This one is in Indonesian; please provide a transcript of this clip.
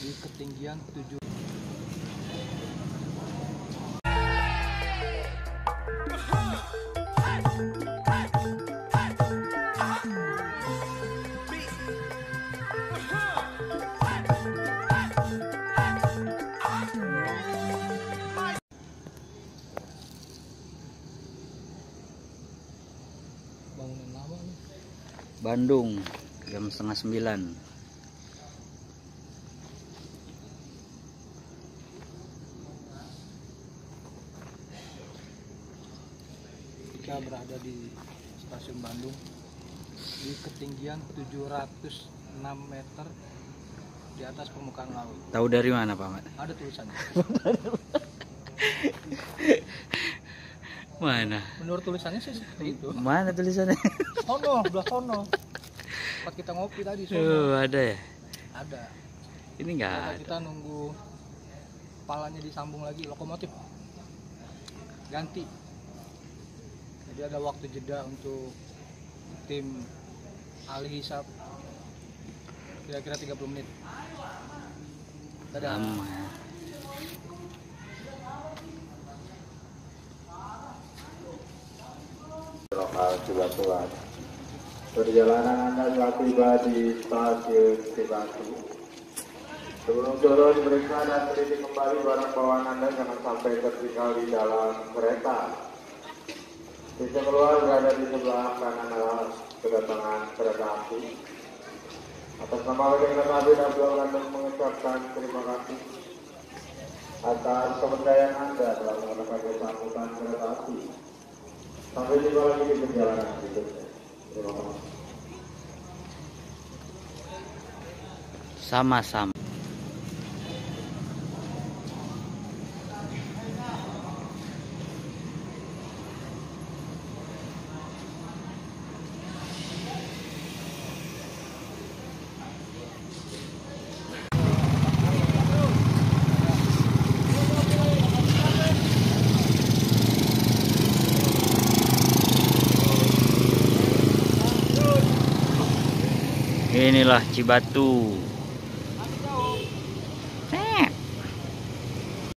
ketinggian 7 bangunan lama nih. Bandung jam setengah sembilan kita berada di stasiun Bandung. Di ketinggian 706 meter di atas permukaan laut. Tahu dari mana Pak Mat? ada tulisannya. Mana? Menurut tulisannya sih seperti itu. Mana tulisannya? Sono belah sono. Tempat kita ngopi tadi sono. Tuh, ada ya? Ada. Ini nggak Karena ada. kita nunggu kepalanya disambung lagi lokomotif. Ganti jadi ada waktu jeda untuk tim ahli hisap kira-kira 30 menit dadah lama ya. lokal Cibatuan. Perjalanan Anda telah tiba di stasiun Cibatu. Sebelum turun, periksa dan teliti kembali barang bawaan Anda jangan sampai tertinggal di dalam kereta. Pintu keluar berada di sebelah kanan alas kedatangan kereta api. Atas nama bagian kereta api dan Bandung mengucapkan terima kasih atas keberdayaan Anda dalam menggunakan jasa angkutan kereta api. Sampai jumpa lagi di perjalanan berikutnya. Terima kasih. sama-sama inilah Cibatu